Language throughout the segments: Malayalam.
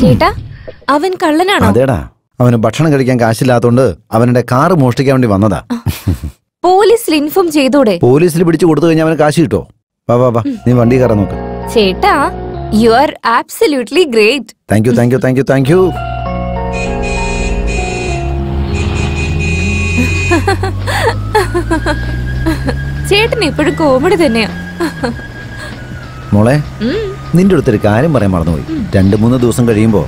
ചേട്ടാ അവൻ കള്ളനാണോ? അതേടാ. അവന് ഭക്ഷണം കഴിക്കാൻ കാശില്ലാത്തോണ്ട് അവന്റെ കാറ് മോഷ്ടിക്കാൻ വേണ്ടി വന്നതാ. പോലീസിൽ ഇൻഫോം ചെയ്തോടെ? പോലീസിൽ പിടിച്ചു കൊടുത്തു കഴിഞ്ഞാൽ അവന് കാശ് കിട്ടോ വാ വാ വാ. നീ വണ്ടി കയറാൻ നോക്ക്. ചേട്ടാ you are absolutely great thank you thank you thank you thank you ചേട്ടൻ ഇപ്പോഴും കോമഡി തന്നെയാ. മോളെ നിന്റെ അടുത്തൊരു കാര്യം പറയാൻ മറന്നുപോയി. രണ്ട് മൂന്ന് ദിവസം കഴിയുമ്പോ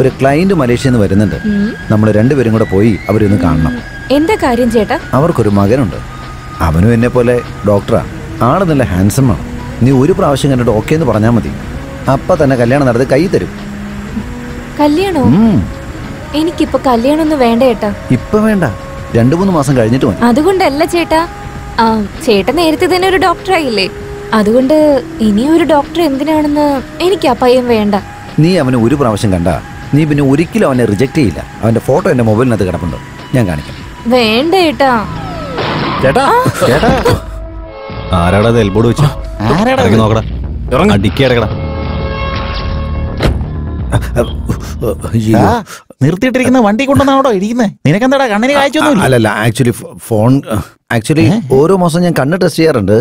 ഒരു ക്ലയന്റ് മലേഷ്യയിൽ നിന്ന് വരുന്നുണ്ട്. നമ്മൾ രണ്ടുപേരും കൂടെ പോയി അവരൊന്ന് കാണണം. എന്താ കാര്യം ചേട്ടാ? അവർക്കൊരു മകനുണ്ട്. അവനും എന്നെ പോലെ ഡോക്ടറാ ആൾ നല്ല ഹാൻസം ആണ്. നീ ഒരു പ്രാവശ്യം കണ്ടിട്ട് ഓക്കെ എന്ന് പറഞ്ഞാൽ മതി. അപ്പ തന്നെ കല്യാണം നടത്തി കൈ തരും. കല്യാണോ? എനിക്കിപ്പോ കല്യാണം ഒന്നും വേണ്ട ചേട്ടാ. ഇപ്പൊ വേണ്ട. രണ്ടു മൂന്ന് മാസം കഴിഞ്ഞിട്ട് മതി. അതുകൊണ്ടല്ല ചേട്ടാ. ചേട്ടൻ നേരത്തെ തന്നെ ഒരു ഡോക്ടറായില്ലേ അതുകൊണ്ട് ഇനി ഒരു ഡോക്ടർ എന്തിനാണെന്ന് എനിക്ക് ആ പയ്യൻ വേണ്ട. നീ അവനെ ഒരു പ്രാവശ്യം കണ്ട. നീ പിന്നെ ഒരിക്കലും അവനെ റിജക്ട് ചെയ്യില്ല. അവന്റെ ഫോട്ടോ എന്റെ മൊബൈലിനകത്ത് കിടപ്പുണ്ട്. ഞാൻ കാണിക്കാം. വേണ്ട ഏട്ടാ. ചേട്ടാ ചേട്ടാ. ആരാടാ അത് എൽബോർഡ് വെച്ച്? ആരാടാ നോക്കടാ. നിർത്തിയിട്ടിരിക്കുന്ന വണ്ടി കൊണ്ടുവന്നാണോ ഇരിക്കുന്നത് നിനക്കെന്താടാ കണ്ണിന് കാഴ്ചയൊന്നും അല്ലല്ല ആക്ച്വലി ഫോൺ ആക്ച്വലി ഓരോ മാസം ഞാൻ കണ്ണ് ടെസ്റ്റ് ചെയ്യാറുണ്ട്.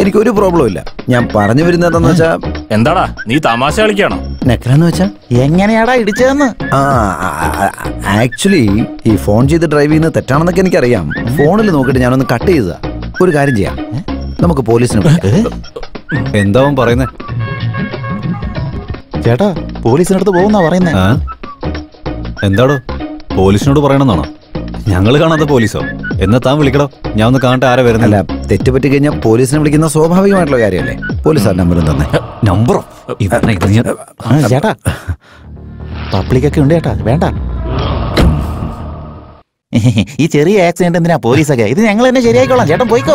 എനിക്ക് ഒരു പ്രോബ്ലം ഇല്ല. ഞാൻ പറഞ്ഞു വരുന്നത് എന്താന്ന് വെച്ചാ എന്താടാ നീ തമാശ കളിക്കാണോ നെക്കലെന്ന് വെച്ചാ എങ്ങനെയാടാ ഇടിച്ചതെന്ന്? ആ ആക്ച്വലി ഈ ഫോൺ ചെയ്ത് ഡ്രൈവ് ചെയ്യുന്നത് തെറ്റാണെന്നൊക്കെ എനിക്കറിയാം. ഫോണിൽ നോക്കിയിട്ട് ഞാനൊന്ന് കട്ട് ചെയ്തതാ. ഒരു കാര്യം ചെയ്യാം. നമുക്ക് പോലീസിന് എന്താവും പറയുന്നേ? ചേട്ടാ പോലീസിനടുത്ത് പോകുന്ന പറയുന്നേ? എന്താടോ? പോലീസിനോട് പറയണമെന്നാണോ ഞങ്ങൾ കാണാത്ത പോലീസോ? എന്നാ താൻ വിളിക്കടോ. ഞാൻ ഒന്ന് കാണട്ടെ ആരാ വരുന്നില്ല തെറ്റ് പറ്റി കഴിഞ്ഞാൽ പോലീസിനെ വിളിക്കുന്ന സ്വാഭാവികമായിട്ടുള്ള കാര്യമല്ലേ? പോലീസ് ആ നമ്പറും തന്നെ. നമ്പറോ? ചേട്ടാ. പബ്ലിക്കൊക്കെ ഉണ്ട് ചേട്ടാ. വേണ്ട. ഈ ചെറിയ ആക്സിഡന്റ് എന്തിനാ പോലീസൊക്കെ? ഇത് ഞങ്ങൾ തന്നെ ശരിയായിക്കോളാം. ചേട്ടൻ പോയിക്കോ?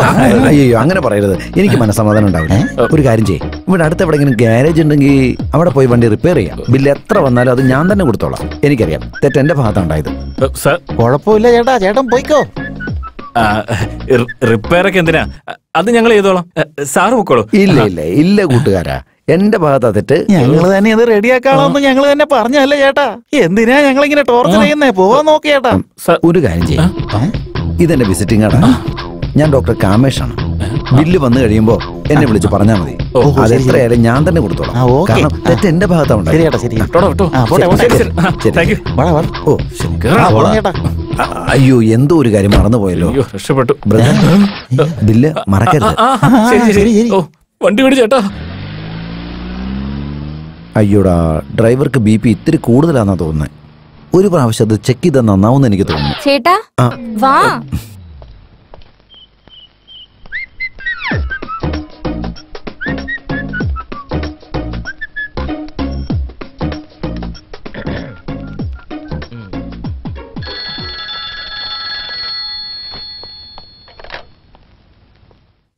അയ്യോ അങ്ങനെ പറയരുത്. എനിക്ക് മനസ്സമാധാനം ഉണ്ടാവും ഒരു കാര്യം ചെയ്യും. ഇവിടെ അടുത്ത് എവിടെയെങ്കിലും ഗ്യാരേജ് ഉണ്ടെങ്കിൽ അവിടെ പോയി വണ്ടി റിപ്പയർ ചെയ്യാം. ബില്ല് എത്ര വന്നാലും അത് ഞാൻ തന്നെ കൊടുത്തോളാം. എനിക്കറിയാം. തെറ്റ് എന്റെ ഭാഗത്താണ് ഉണ്ടായത്. സർ. കുഴപ്പമില്ല ചേട്ടാ. ചേട്ടൻ പോയിക്കോ? റിപ്പയർ ഒക്കെ എന്തിനാ? അത് ഞങ്ങൾ ചെയ്തോളാം. സാറ് പൊക്കോളൂ. ഇല്ല ഇല്ല ഇല്ല കൂട്ടുകാരാ. എന്റെ ഭാഗത്താ തെറ്റ് ഞങ്ങൾ തന്നെ ഇത് റെഡിയാക്കാണോന്ന് ഞങ്ങൾ തന്നെ പറഞ്ഞല്ലേ ചേട്ടാ? എന്തിനാ ഞങ്ങൾ ഇങ്ങനെ ടോർച്ചർ ചെയ്യുന്നേ? പോവാൻ നോക്കി ചേട്ടാ. ഒരു കാര്യം ചെയ്യാം. ഇതെന്റെ വിസിറ്റിംഗ് കാർഡാണ് ഞാൻ ഡോക്ടർ കാമേഷാണ്. ബില്ല് വന്നു കഴിയുമ്പോ എന്നെ വിളിച്ച് പറഞ്ഞാൽ മതി. അത്. എത്രയായാലും ഞാൻ തന്നെ കൊടുത്തോളാം. കാരണം തെറ്റ് എന്റെ ഭാഗത്താണ് അയ്യോ എന്തോ ഒരു കാര്യം മറന്നുപോയല്ലോ. രക്ഷപ്പെട്ടു. ബില്ല് മറക്കരുത്. വണ്ടി ചേട്ടാ. അയ്യോടാ ഡ്രൈവർക്ക് ബി പി ഇത്തിരി കൂടുതലാന്നാ തോന്നുന്നത് ഒരു പ്രാവശ്യം അത് ചെക്ക് ചെയ്താൽ നന്നാവും എനിക്ക് തോന്നുന്നു. ചേട്ടാ ആ. വാ.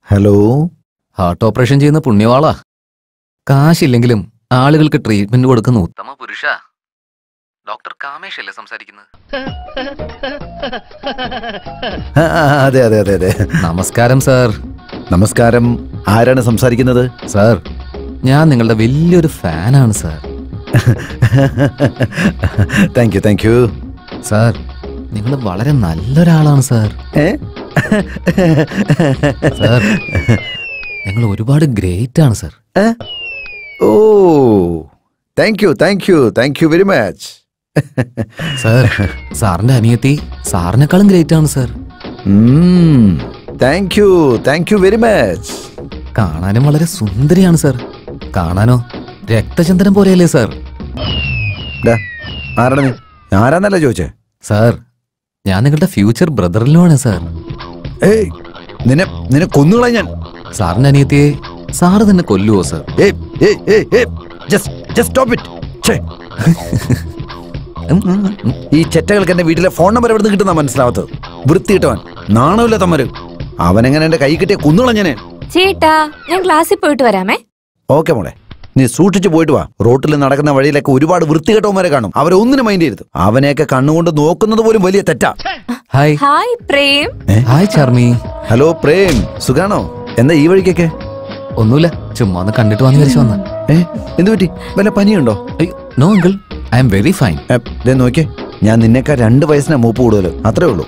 ഹലോ? ഹാർട്ട് ഓപ്പറേഷൻ ചെയ്യുന്ന പുണ്യവാളാ. കാശില്ലെങ്കിലും ആളുകൾക്ക് ട്രീറ്റ്മെന്റ് കൊടുക്കുന്ന ഉത്തമ പുരുഷ. ഡോക്ടർ കാമേഷ് അല്ലേ സംസാരിക്കുന്നത്? അതെ അതെ അതെ അതെ. നമസ്കാരം സാർ നമസ്കാരം. ആരാണ് സംസാരിക്കുന്നത്? സാർ ഞാൻ നിങ്ങളുടെ വലിയൊരു ഫാനാണ് sir thank you thank you sir നിങ്ങൾ വളരെ നല്ലൊരാളാണ് സാർ സാർ നിങ്ങൾ ഒരുപാട് ഗ്രേറ്റ് ആണ് sir oh thank you thank you thank you very much sir സാറിന്റെ അനിയത്തി സാറിനേക്കാളും ഗ്രേറ്റ് ആണ് sir thank you thank you very much കാണാനും വളരെ സുന്ദരിയാണ് സാർ കാണാനോ രക്തചന്ദ്രൻ പോലെയല്ലേ സാർ ആരാണ് നീ? ആരാന്നല്ല ചോദിച്ചേ? സാർ ഞാൻ നിങ്ങളുടെ ഫ്യൂച്ചർ ബ്രദറിലുമാണ് സർ ഏയ് നിന്നെ നിന്നെ കൊന്നുകളാ ഞാൻ. സാറിന്റെ അനിയത്തിയെ സാറ് തന്നെ കൊല്ലുവോ സർ ഏയ് ഏയ് hey hey just just stop it ഛേ. ഉം, ഉം, ഉം. ഈ ചെറ്റകൾക്ക് എന്റെ വീട്ടിലെ ഫോൺ നമ്പർ എവിടെ നിന്ന് കിട്ടുന്ന മനസ്സിലാവാത്തത്? വൃത്തിയിട്ടവൻ. നാണമില്ല തമ്മര്. അവൻ എങ്ങനെ എന്റെ കൈ കിട്ടിയ കുന്നുളഞ്ഞനെ ഞാൻ ചേട്ടാ ഞാൻ ക്ലാസ്സിൽ പോയിട്ട് വരാമേ. ഓക്കെ മോളെ. നീ സൂക്ഷിച്ചു പോയിട്ട് വാ. റോട്ടിൽ നടക്കുന്ന വഴിയിലൊക്കെ ഒരുപാട് വൃത്തികെട്ടവന്മാരെ കാണും. അവരെ ഒന്നിനും മൈൻഡ് ചെയ്യരുത്. അവനെയൊക്കെ കണ്ണുകൊണ്ട് നോക്കുന്നത് പോലും വലിയ തെറ്റാ. Hi. Hi Prem. Hi Charmi. Hello Prem. സുഖാണോ? എന്താ ഈ വഴിക്കൊക്കെ? ഒന്നുമില്ല. ചുമ്മാ ഒന്ന് കണ്ടിട്ട് വന്ന് വിരിച്ചു വന്ന. ഏ എന്തു പറ്റി? വല്ല പനിയുണ്ടോ? No uncle I am very fine ദേ നോക്കിയേ. ഞാൻ നിന്നെക്കാ രണ്ട് വയസ്സിനാ മൂപ്പ് കൂടുതൽ അത്രേ ഉള്ളൂ.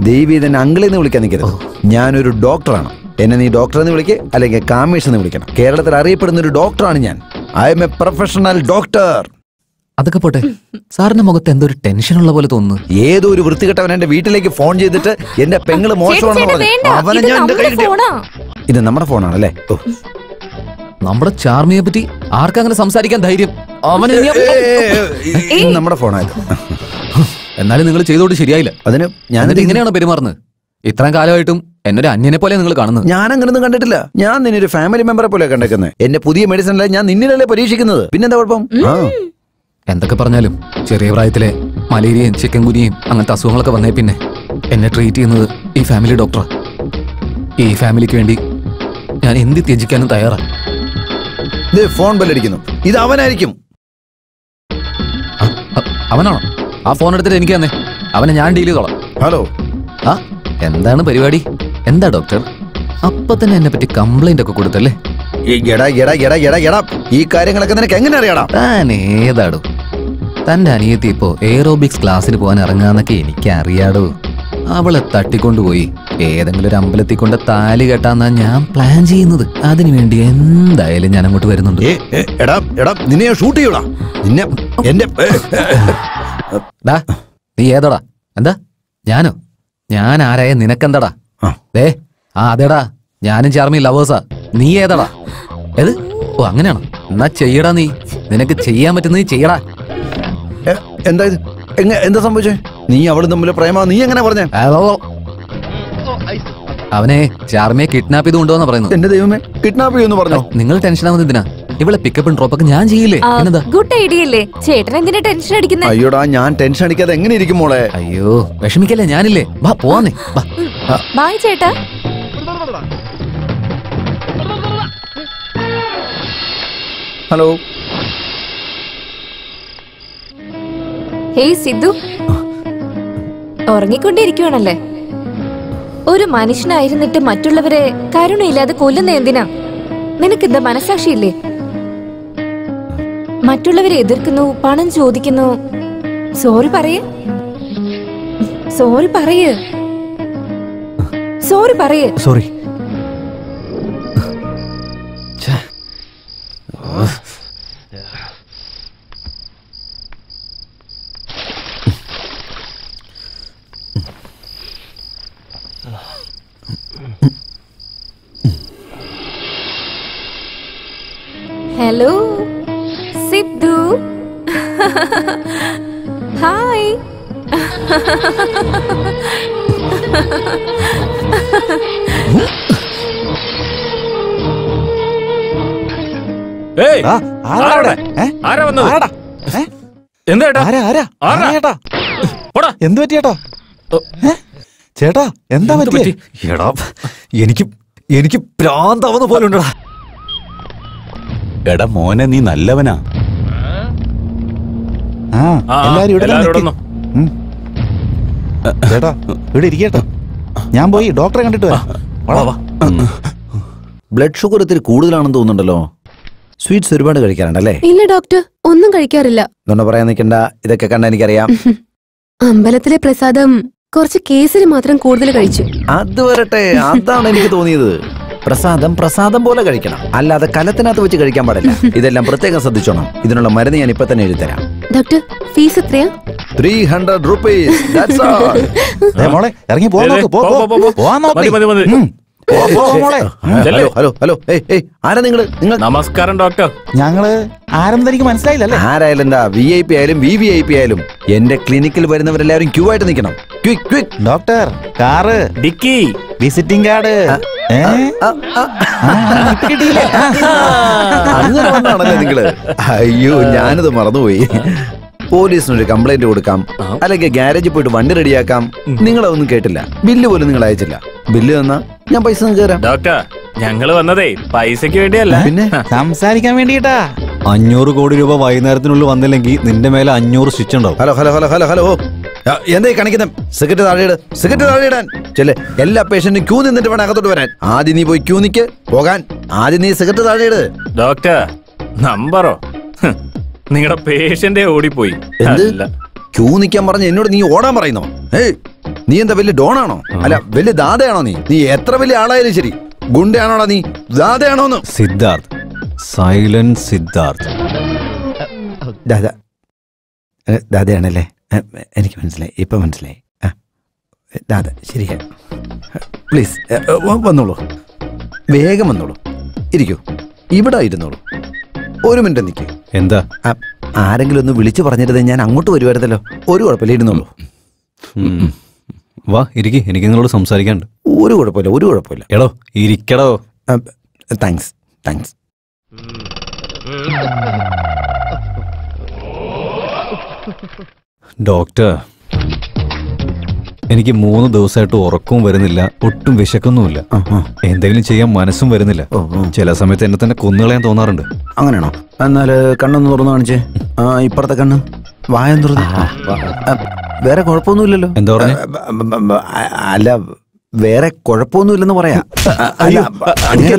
ദേവി തന്നെ അങ്കിളിൽ നിന്ന് വിളിക്കാൻ നിൽക്കരുത്. ഞാനൊരു ഡോക്ടറാണ് എന്നെ നീ ഡോക്ടർ എന്ന് വിളിക്കേ അല്ലെങ്കിൽ കാമേഷ് എന്ന് വിളിക്കണം. കേരളത്തിൽ അറിയപ്പെടുന്ന ഒരു ഡോക്ടറാണ് ഞാൻ. I am a professional doctor അതൊക്കെ പോട്ടെ. സാറിന്റെ മുഖത്ത് എന്തോ ഒരു ടെൻഷൻ ഉള്ള പോലെ തോന്നുന്നു. ഏതോ ഒരു വൃത്തികെട്ടവൻ എന്റെ വീട്ടിലേക്ക് ഫോൺ ചെയ്തിട്ട് എന്റെ പെങ്ങൾ മോശമാണെന്ന് പറഞ്ഞു. അവനെ ഇത് ഞാൻ എന്റെ നമ്മുടെ ഇത് ഫോണാണല്ലേ ഓ. നമ്മുടെ ചാർമിയെ പറ്റി ആർക്കങ്ങനെ സംസാരിക്കാൻ ധൈര്യം? ഇത് നമ്മുടെ ഫോണായത് എന്നാലും നിങ്ങൾ ചെയ്തോട്ട് ശരിയായില്ല. അതിന് ഞാൻ ഇങ്ങനെയാണ് പെരുമാറുന്നത്? ഇത്രയും കാലമായിട്ടും എന്നൊരു അന്യനെ പോലെ നിങ്ങൾ കാണുന്നത്. ഞാൻ അങ്ങനെ ഒന്നും കണ്ടിട്ടില്ല. ഞാൻ നിന്നെ ഒരു ഫാമിലി മെമ്പറെ പോലെ കണ്ടേക്കുന്നത് എന്റെ പുതിയ മെഡിസിനല്ല ഞാൻ നിന്നിലല്ലേ പരീക്ഷിക്കുന്നത്. പിന്നെന്താ കുഴപ്പം? എന്തൊക്കെ പറഞ്ഞാലും ചെറിയ പ്രായത്തിലെ മലേറിയയും ചിക്കൻ കുനിയും അങ്ങനത്തെ അസുഖങ്ങളൊക്കെ വന്നേ പിന്നെ എന്നെ ട്രീറ്റ് ചെയ്യുന്നത് ഈ ഫാമിലി ഡോക്ടർ ഈ ഫാമിലിക്ക് വേണ്ടി ഞാൻ എന്ത് ത്യജിക്കാനും തയ്യാറാണ് ഫോൺ ബെല്ലടിക്കുന്നു ഇത് അവനായിരിക്കും. അവനാണോ? ആ ഫോൺ എടുത്തിട്ട് എനിക്ക് തന്നെ. അവനെ ഞാൻ ഡീൽ ചെയ്തോളാം. ഹലോ ആ എന്താണ് പരിപാടി? എന്താ ഡോക്ടർ അപ്പൊ തന്നെ എന്നെ പറ്റി കംപ്ലൈന്റ് ഒക്കെ കൊടുത്തല്ലേ? ഈ കാര്യങ്ങളൊക്കെ നിനക്ക് എങ്ങനെ അറിയാടാ? താൻ ഏതാടോ? തന്റെ അനിയത്തി ഇപ്പോ എയറോബിക്സ് ക്ലാസ്സിന് പോകാൻ ഇറങ്ങാന്നൊക്കെ എനിക്ക് അറിയാടോ അവളെ തട്ടിക്കൊണ്ടുപോയി ഏതെങ്കിലും ഒരു അമ്പലത്തിൽ കൊണ്ട് താലി കെട്ടാന്നാ ഞാൻ പ്ലാൻ ചെയ്യുന്നത്. അതിനു വേണ്ടി എന്തായാലും ഞാൻ അങ്ങോട്ട് വരുന്നുണ്ട്. ഏ, ഏ, എടാ എടാ നിന്നെ ഞാൻ ഷൂട്ട് ചെയ്യൂടാ. നിന്നെ എന്റെ ഏ, ഏ, ഡാ നീ ഏതോടാ? എന്താ? ഞാനോ? ഞാൻ ആരായ? നിനക്കെന്താടാ? ആ. ദേ ആ അതെടാ. ഞാനും ചാർമി ലവേഴ്സാ. നീ ഏതാടാ? ഏത്? ഓ അങ്ങനെയാണോ? എന്നാ ചെയ്യടാ നീ. നിനക്ക് ചെയ്യാൻ പറ്റുന്നത് നീ ചെയ്യടാ. ഏ, എന്താ ഇത്? എങ്ങ- എന്താ സംഭവിച്ചേ? നീ അവളും തമ്മിലെ പ്രേമ നീ എങ്ങനെ പറഞ്ഞേ? അവനെ ചാർമിയെ കിഡ്നാപ്പ് ചെയ്ത് കൊണ്ടുവന്നാ പറയുന്നു എന്റെ ദൈവമേ കിഡ്നാപ്പ് ചെയ്യുന്നു പറഞ്ഞു? നിങ്ങൾ ടെൻഷൻ ആവുന്ന എന്തിനാ? ഇവിടെ പിക്കപ്പും ഡ്രോപ്പ് ഒക്കെ ഞാൻ ചെയ്യില്ലേ? എന്നതാ? ഗുഡ് ഐഡിയ അല്ലേ? ചേട്ടൻ എന്തിനാ ടെൻഷൻ അടിക്കുന്നത് അയ്യോടാ ഞാൻ ടെൻഷൻ അടിക്കാതെ എങ്ങനെ ഇരിക്കും മോളെ? അയ്യോ വിഷമിക്കല്ലേ ഞാനില്ലേ? വാ പോവാന്നേ വാ. ബൈ ചേട്ടാ. ഹലോ? ഹേയ് സിദ്ധു. ഉറങ്ങിക്കൊണ്ടിരിക്കുവാണല്ലേ ഒരു മനുഷ്യനായിരുന്നിട്ട് മറ്റുള്ളവരെ കരുണയില്ലാതെ കൊല്ലുന്ന എന്തിനാ? നിനക്കെന്താ മനസാക്ഷിയില്ലേ മറ്റുള്ളവരെ എതിർക്കുന്നു പണം ചോദിക്കുന്നു. സോറി പറയേ. സോറി പറയേ. സോറി പറയേ. സോറി. സിദ്ധു ഹായ് ഏയ് ആ, ആരാ അവിടെ? ഏ? ആരാ വന്നത് ആരാടാ? ഏ? എന്താ ഏട്ടാ ആരാ ആരാ ആരാ? ആരാ ചേട്ടാ പോടാ എന്ത് പറ്റി ചേട്ടാ ഏ? ചേട്ടാ എന്താ എന്ത് പറ്റി പറ്റി? എടാ എനിക്ക് എനിക്ക് പ്രാന്താവുന്ന പോലെ ഉണ്ടടാ എടാ മോനെ നീ നല്ലവനാ എല്ലാരും ഇവിടെ ഇവിടെ ഇരിക്കട്ടോ. ഞാൻ പോയി ഡോക്ടറെ കണ്ടിട്ട് വരാം. ബ്ലഡ് ഷുഗർ ഇത്തിരി കൂടുതലാണെന്ന് തോന്നുന്നുണ്ടല്ലോ. സ്വീറ്റ്സ് ഒരുപാട് കഴിക്കാറുണ്ടല്ലേ? ഇല്ല ഡോക്ടർ. ഒന്നും കഴിക്കാറില്ല. പറയാൻ നിൽക്കണ്ട ഇതൊക്കെ കണ്ട എനിക്കറിയാം. അമ്പലത്തിലെ പ്രസാദം കുറച്ച് കേസിൽ മാത്രം കൂടുതൽ കഴിച്ചു. അത് വരട്ടെ. അതാണ് എനിക്ക് തോന്നിയത്. പ്രസാദം പ്രസാദം പോലെ കഴിക്കണം. അല്ലാതെ കലത്തിനകത്ത് വെച്ച് കഴിക്കാൻ പാടില്ല. ഇതെല്ലാം പ്രത്യേകം ശ്രദ്ധിച്ചോണം. ഇതിനുള്ള മരുന്ന് ഞാൻ ഇപ്പൊ തന്നെ എഴുതിത്തരാം. ഡോക്ടർ ഫീസ് എത്രയാ ത്രീ ഹൺഡ്രഡ് റുപ്പീസ് മോളെ ഇറങ്ങി പോവാൻ നോക്ക് പോ, പോ, പോ, പോ, പോ, പോ. പോവാൻ നോക്ക്. മതി, മതി, മതി. ഉം. Hello hello hello. ആരാ നിങ്ങൾ? നിങ്ങൾ നമസ്കാരം ഡോക്ടർ. ഞങ്ങൾ ആരെന്ന് എനിക്ക് മനസ്സിലായില്ലല്ലേ? ആരായാലും എന്താ വി ഐ പി ആയാലും വി വി ഐ പി ആയാലും എന്റെ ക്ലിനിക്കിൽ വരുന്നവരെല്ലാവരും ക്യൂ ആയിട്ട് നിൽക്കണം. Quick quick doctor car. Dicky. Visiting card? അങ്ങനെ വന്നാണല്ലേ നിങ്ങൾ? അയ്യോ ഞാനിത് മറന്നുപോയി. പോലീസിനൊരു കംപ്ലൈന്റ് കൊടുക്കാം. അല്ലെങ്കിൽ ഗ്യാരേജിൽ പോയിട്ട് വണ്ടി റെഡിയാക്കാം നിങ്ങളൊന്നും കേട്ടില്ല. ബില്ല് പോലും നിങ്ങൾ അയച്ചില്ല. ബില്ല് തന്നാ? ഞാൻ പൈസ തരാം. ഡോക്ടർ ഞങ്ങൾ വന്നതേ പൈസക്ക് വേണ്ടിയല്ല. പിന്നെ സംസാരിക്കാൻ വേണ്ടിട്ടാ അഞ്ഞൂറ് കോടി രൂപ വൈകുന്നേരത്തിനുള്ളിൽ വന്നില്ലെങ്കിൽ നിന്റെ മേലെ അഞ്ഞൂറ് സ്വിച്ച് ഉണ്ടാവും. Hello hello hello hello hello എന്തേ കാണിക്കുന്നത് സിഗരറ്റ് താഴെയിട് സിഗരറ്റ് താഴെയിടാൻ ചെല്ലെ എല്ലാ പേഷ്യന്റും ക്യൂ നിന്നിട്ട് വേണം അകത്തോട്ട് വരാൻ. ആദ്യം നീ പോയി ക്യൂ നിക്ക് പോകാൻ. ആദ്യം നീ സിഗരറ്റ് താഴെയിട് ഡോക്ടർ നമ്പറോ? നിങ്ങളുടെ പേഷ്യന്റെ ഓടിപ്പോയി. എന്ത്? അല്ല. ക്യൂ നിൽക്കാൻ പറഞ്ഞ എന്നോട് നീ ഓടാൻ പറയുന്നോ? ഏയ് നീ എന്താ വലിയ ഡോണാണോ? അല്ല വലിയ ദാതയാണോ നീ? നീ എത്ര വലിയ ആളായാലും ശരി. ഗുണ്ടയാണോടാ നീ? ദാതയാണോന്ന്? സിദ്ധാർത്ഥ്. സൈലന്റ് സിദ്ധാർത്ഥ്. ദാദ ദാദയാണല്ലേ എനിക്ക് മനസ്സിലായി. ഇപ്പൊ മനസ്സിലായി. ദാദ ശരിയാ. പ്ലീസ് വന്നോളൂ. വേഗം വന്നോളൂ. ഇരിക്കൂ. ഇവിടെ ഇരുന്നോളൂ. ഒരു മിനിറ്റ് നിൽക്കൂ എന്താ? ആരെങ്കിലും ഒന്ന് വിളിച്ചു പറഞ്ഞിരുന്നത് ഞാൻ അങ്ങോട്ട് വരുമായിരുന്നല്ലോ. ഒരു കുഴപ്പമില്ല ഇരുന്നുള്ളൂ വാ ഇരിക്കി. എനിക്ക് നിങ്ങളോട് സംസാരിക്കാണ്ട് ഒരു കുഴപ്പമില്ല ഒരു കുഴപ്പമില്ല. എടോ ഇരിക്കടോ. Thanks thanks doctor. എനിക്ക് മൂന്ന് ദിവസമായിട്ട് ഉറക്കവും വരുന്നില്ല ഒട്ടും വിശക്കൊന്നുമില്ല. എന്തെങ്കിലും ചെയ്യാൻ മനസ്സും വരുന്നില്ല. ചില സമയത്ത് എന്നെ തന്നെ കൊന്നുകളയാൻ തോന്നാറുണ്ട്. അങ്ങനെയാണോ? എന്നാൽ കണ്ണൊന്ന് തുറന്നു കാണിച്ചേ. ആ ഇപ്പുറത്തെ കണ്ണ്. വായം തുറന്നു. വേറെ കുഴപ്പമൊന്നുമില്ലല്ലോ. എന്താ പറഞ്ഞേ? അല്ല വേറെ കുഴപ്പമൊന്നുമില്ലെന്ന് പറയാ.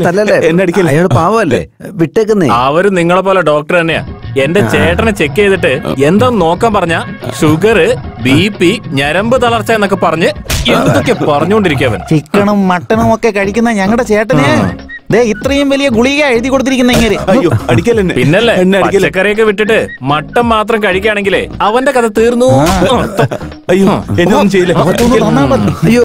തല്ലല്ലേ എന്നെ അടിക്കല്ലേ? അയാൾ പാവല്ലേ വിട്ടേക്കുന്നേ. അവർ നിങ്ങളെ പോലെ ഡോക്ടർ തന്നെയാ. എന്റെ ചേട്ടനെ ചെക്ക് ചെയ്തിട്ട് എന്താ നോക്കാൻ പറഞ്ഞ ഷുഗർ ബി പി ഞരമ്പ് തളർച്ച എന്നൊക്കെ പറഞ്ഞ് എന്തൊക്കെ പറഞ്ഞുകൊണ്ടിരിക്കവൻ ചിക്കണും മട്ടണും ഒക്കെ കഴിക്കുന്ന ഞങ്ങളുടെ ചേട്ടനെ ദേ ഇത്രയും വലിയ ഗുളിക എഴുതി കൊടുത്തിരിക്കുന്ന ഇങ്ങനെ. പിന്നല്ലേ പച്ചക്കറിയൊക്കെ വിട്ടിട്ട് മട്ടൻ മാത്രം കഴിക്കുകയാണെങ്കിലേ അവന്റെ കഥ തീർന്നു. അയ്യോ എന്നൊന്നും ചെയ്യില്ല. അയ്യോ